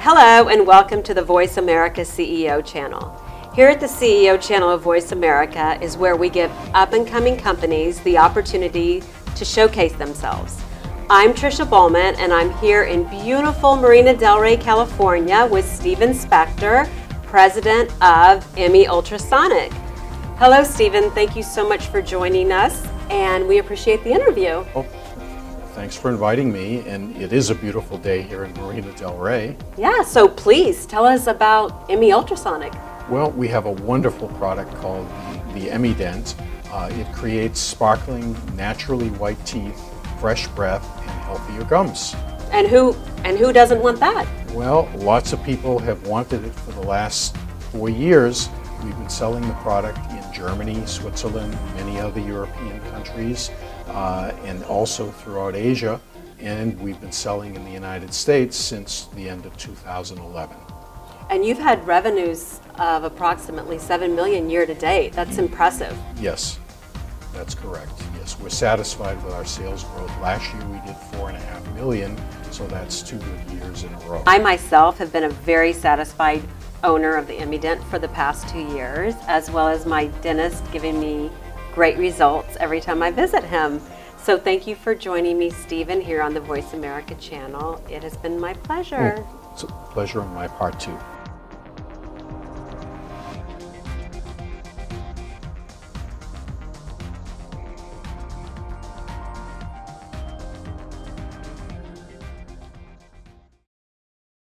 Hello, and welcome to the Voice America CEO channel. Here at the CEO channel of Voice America is where we give up and coming companies the opportunity to showcase themselves. I'm Trisha Bowman, and I'm here in beautiful Marina Del Rey, California with Steven Spector, president of Emmi Ultrasonic. Hello, Steven. Thank you so much for joining us, and we appreciate the interview. Oh, thanks for inviting me, and it is a beautiful day here in Marina Del Rey. Yeah, so please tell us about Emmi Ultrasonic. Well, we have a wonderful product called the Emmi-Dent. Uh, it creates sparkling, naturally white teeth, fresh breath, and healthier gums. And who and who doesn't want that? Well, lots of people have wanted it for the last four years. We've been selling the product in Germany, Switzerland, many other European countries, uh, and also throughout Asia. And we've been selling in the United States since the end of 2011. And you've had revenues of approximately 7 million year to date. That's Mm. impressive. Yes, that's correct. Yes, we're satisfied with our sales growth. Last year we did four and a half million, so that's two good years in a row. I myself have been a very satisfied owner of the Emmi-Dent for the past two years, as well as my dentist giving me great results every time I visit him. So thank you for joining me, Stephen, here on the Voice America channel. It has been my pleasure. Mm. It's a pleasure on my part too.